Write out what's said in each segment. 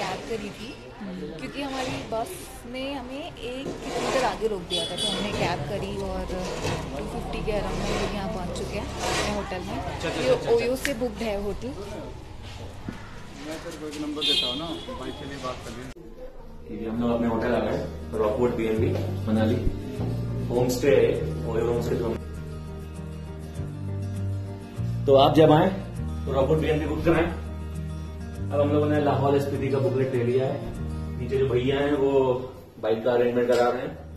Cab करी थी। क्योंकि हमारी बस ने हमें एक किलोमीटर आगे रोक दिया था तो हमने कैब करी और टू फिफ्टी के अराउंड हम लोग यहाँ पहुँच चुके हैं अपने होटल में। ये ओयो से बुकड है होटल। मैं सर नंबर देता हूँ ना बाइक के लिए बात कर लीजिए हम लोग अपने होटल आ गए Rockwood B Manali home stay OYO home stay जो तो आप जब आए तो रॉकवुड बी बुक कराएँ। अब हम लोगों ने लाहौल स्पीति का बुकलेट ले लिया है। नीचे जो भैया हैं, वो बाइक का अरेंजमेंट करा रहे हैं।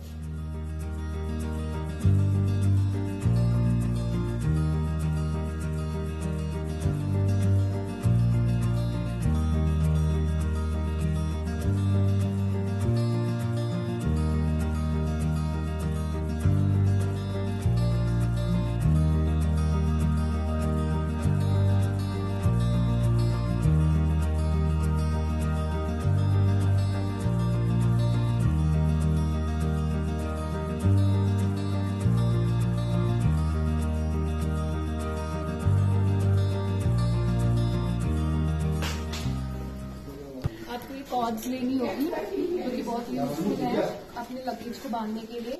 कॉर्ड्स लेनी होगी जो कि बहुत यूजफुल है अपने लगेज को बांधने के लिए।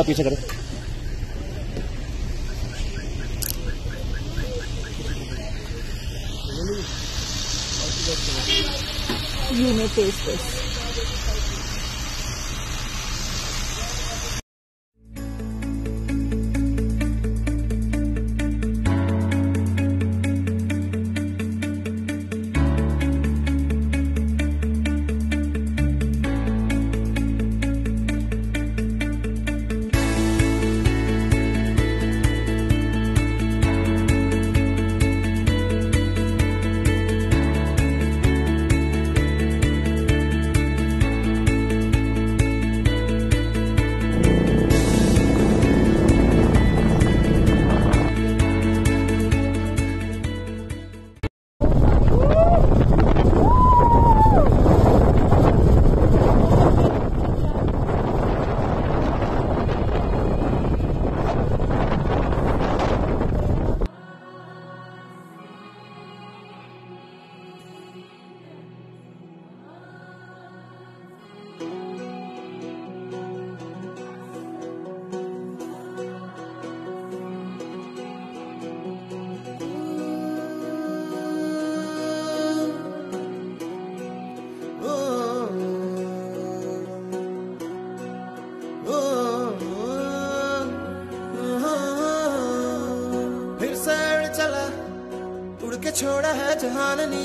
थोड़ा पीछे करो You may taste this.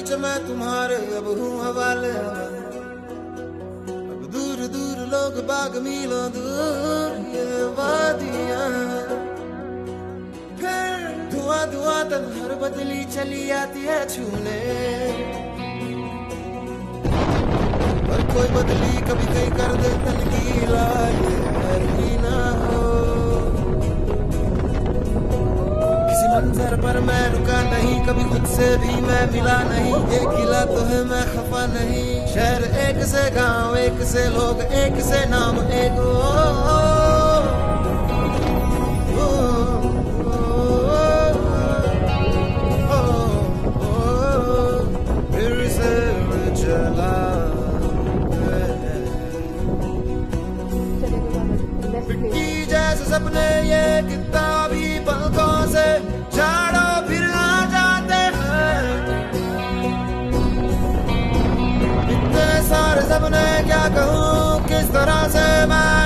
नीच मैं तुम्हारे अब हूँ हवाले अब दूर दूर लोग बाग मीलों दूर, ये वादियाँ। फिर धुआँ धुआँ तन हर बदली चली आती है छूने। पर कोई बदली कभी कहीं कर दे, तन गीला ये मंजर पर मैं रुका नहीं कभी खुद से भी मैं मिला नहीं एक गिला तो है मैं खफा नहीं शहर एक से गाँव एक से लोग एक से नाम एक ओ, ओ, ओ, चला जैसे सपने ये किताबी पलकों से my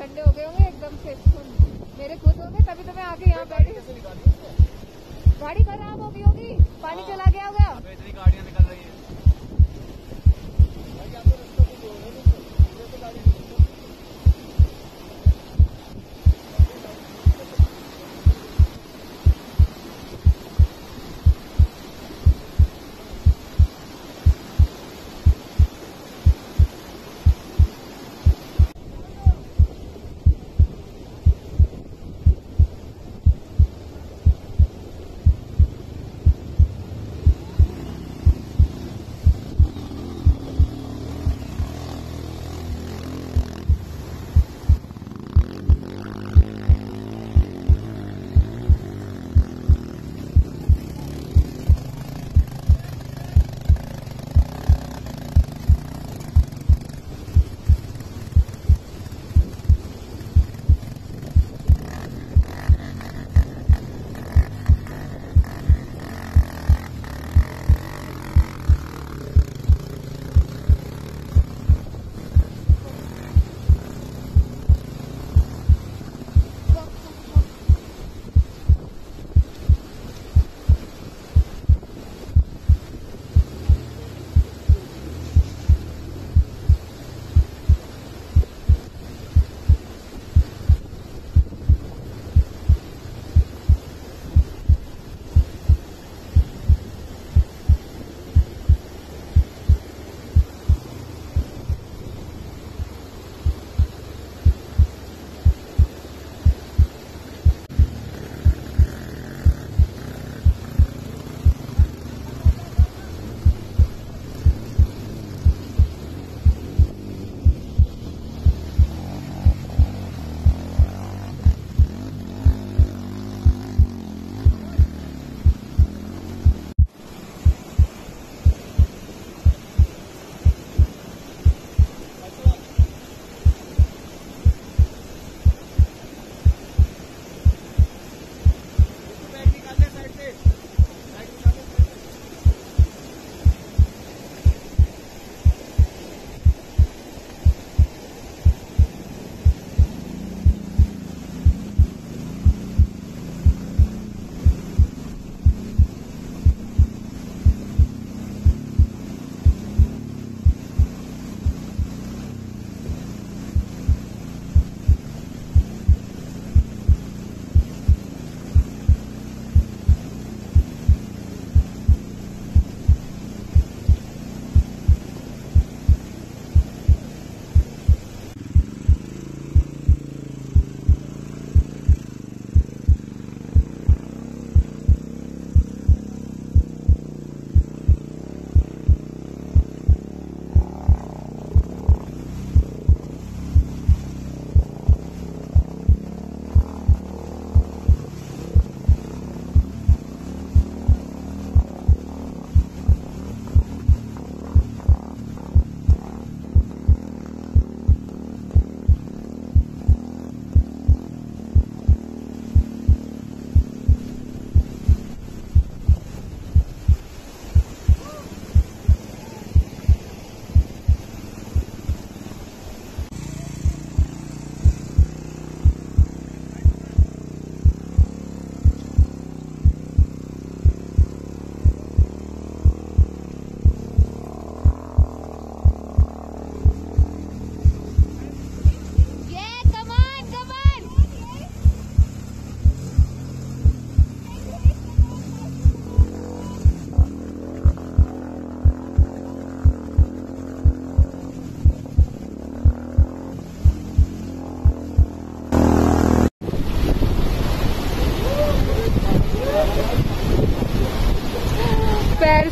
ठंडे हो गए होंगे, एकदम से मेरे खुद होंगे तभी तो मैं आके यहाँ बैठी। गाड़ी खराब हो गई होगी, पानी चला गया होगा। गाड़ियाँ निकल रही हैं।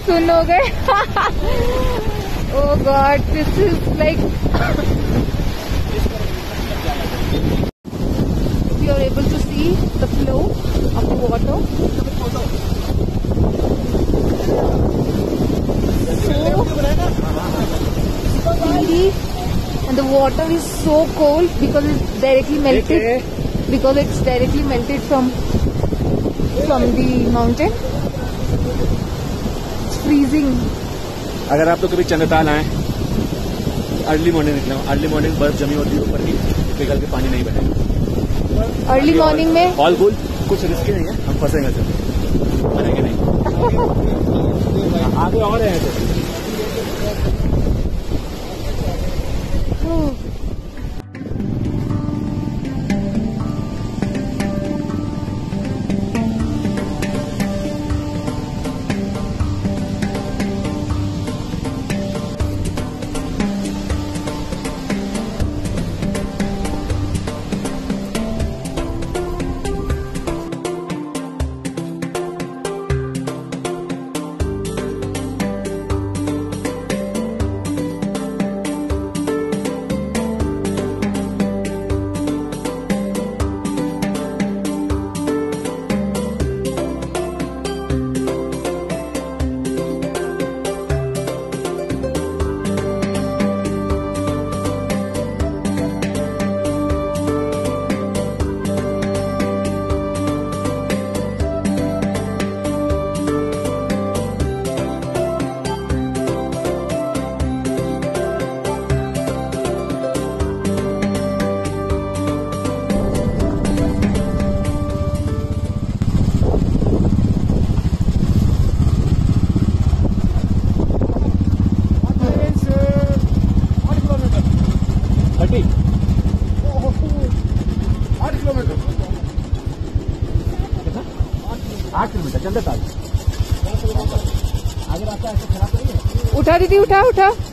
सुन हो ओ God this is like you are able to see the flow of the water. And the water is so cold because it's directly melted because it's directly melted from from the mountain. Freezing. अगर आप तो कभी चंद्रताल आए early morning निकले early morning बर्फ़ जमी होती है ऊपर की पिघल के पानी नहीं बनेगा अर्ली मॉर्निंग में? ऑल कूल कुछ रिस्की नहीं है हम फंसेंगे सर बनेंगे नहीं। आगे और है ऐसे दीदी उठा उठा।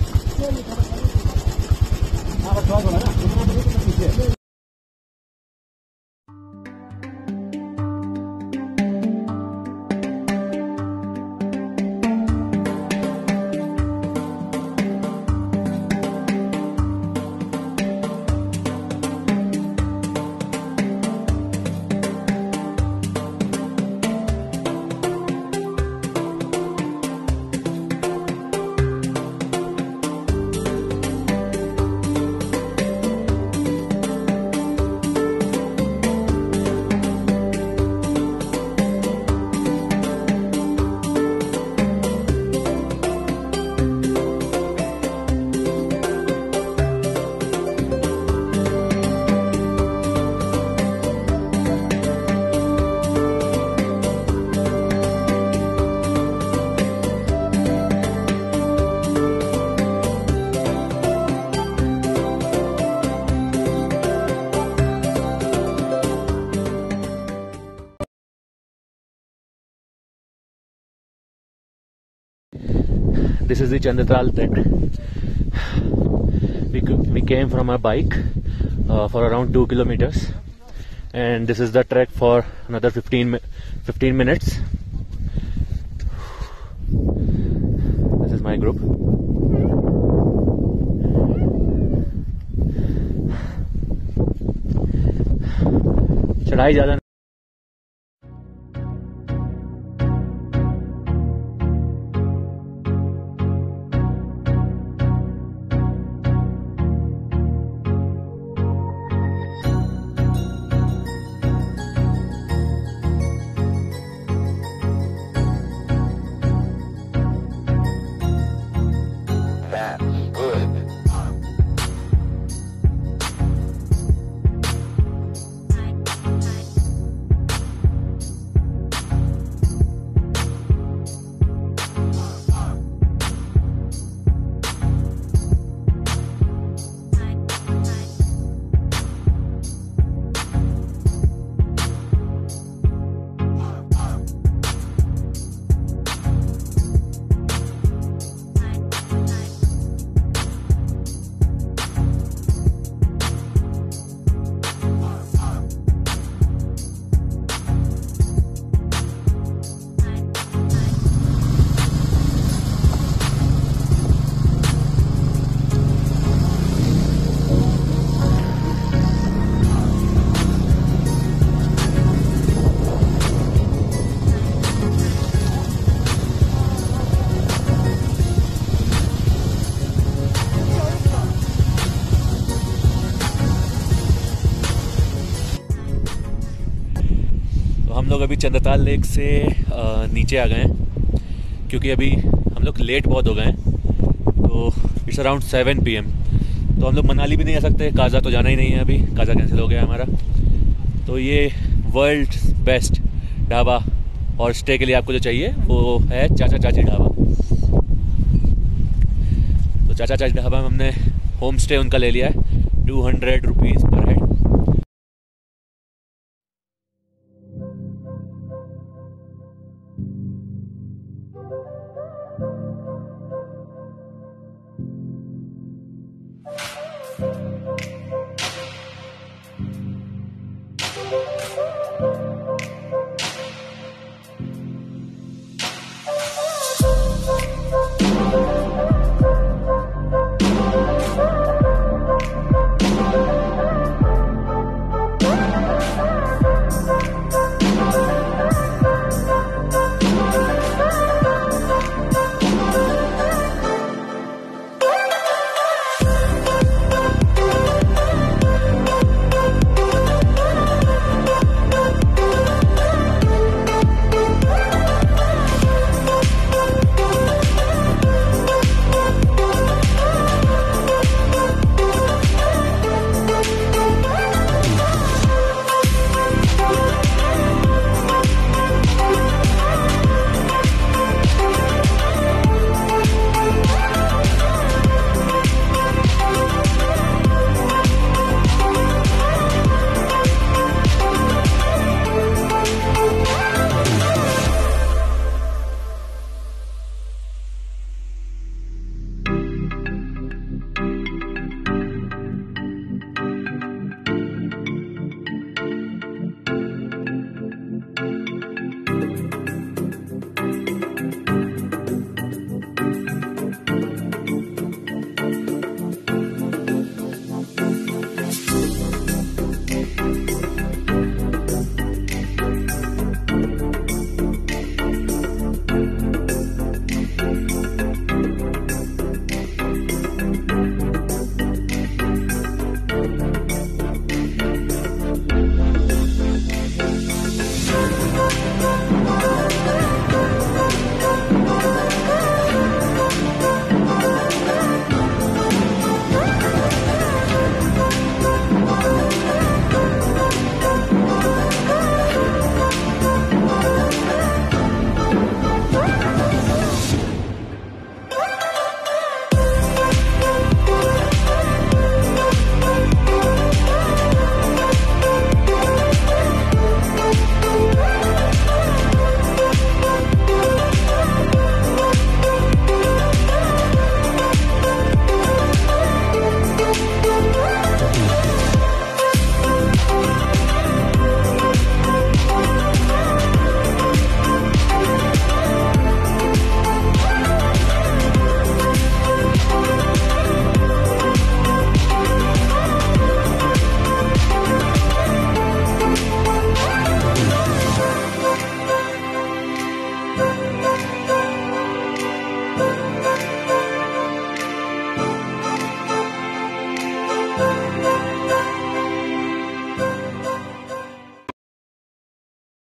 This is the Chandratral trek. We, c- we came from a bike uh, for around 2 kilometers and this is the trek for another 15, mi- 15 minutes. This is my group. चढ़ाई ज़्यादा चंद्रताल लेक से नीचे आ गए हैं, क्योंकि अभी हम लोग लेट बहुत हो गए हैं। तो इट्स अराउंड सेवन पी तो हम लोग मनाली भी नहीं आ सकते, काजा तो जाना ही नहीं है अभी, काजा कैंसिल हो गया हमारा। तो ये वर्ल्ड बेस्ट ढाबा और स्टे के लिए आपको जो चाहिए, वो है चाचा चाची ढाबा। तो चाचा चाची ढाबा में हमने होम स्टे उनका ले लिया है टू हंड्रेड रुपीज़